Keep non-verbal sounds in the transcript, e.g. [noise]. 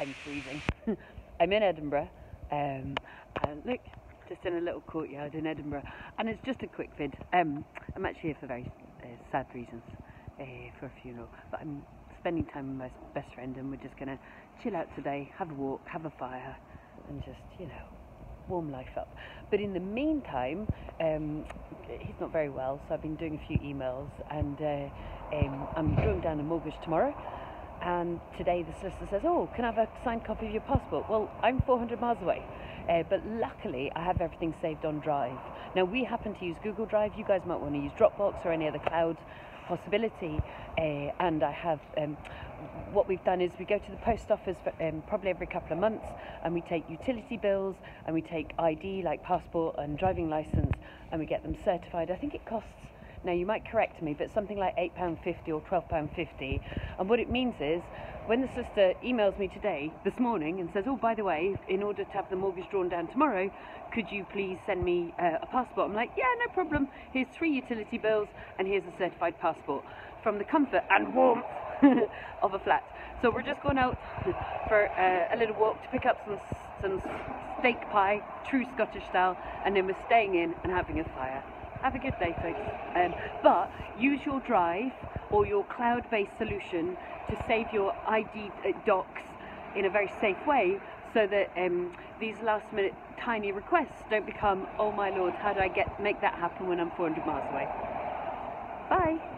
I'm freezing. [laughs] I'm in Edinburgh, um, and look, just in a little courtyard in Edinburgh, and it's just a quick vid. Um, I'm actually here for very uh, sad reasons, uh, for a funeral, but I'm spending time with my best friend, and we're just gonna chill out today, have a walk, have a fire, and just, you know, warm life up. But in the meantime, um, he's not very well, so I've been doing a few emails, and uh, um, I'm drawing down a mortgage tomorrow. And today the solicitor says, "Oh, can I have a signed copy of your passport?" Well, I'm 400 miles away, uh, but luckily I have everything saved on Drive. Now we happen to use Google Drive. You guys might want to use Dropbox or any other cloud possibility. Uh, and I have um, what we've done is we go to the post office for, um, probably every couple of months and we take utility bills and we take ID like passport and driving license and we get them certified. I think it costs now you might correct me, but something like £8.50 or £12.50. And what it means is when the sister emails me today, this morning, and says, oh, by the way, in order to have the mortgage drawn down tomorrow, could you please send me uh, a passport? I'm like, yeah, no problem. Here's three utility bills and here's a certified passport from the comfort and warmth [laughs] of a flat. So we're just going out [laughs] for uh, a little walk to pick up some some steak pie, true Scottish style, and then we're staying in and having a fire. Have a good day, folks. Um, but use your Drive or your cloud-based solution to save your ID uh, docs in a very safe way so that um, these last-minute tiny requests don't become, oh my lord, how do I get make that happen when I'm 400 miles away? Bye.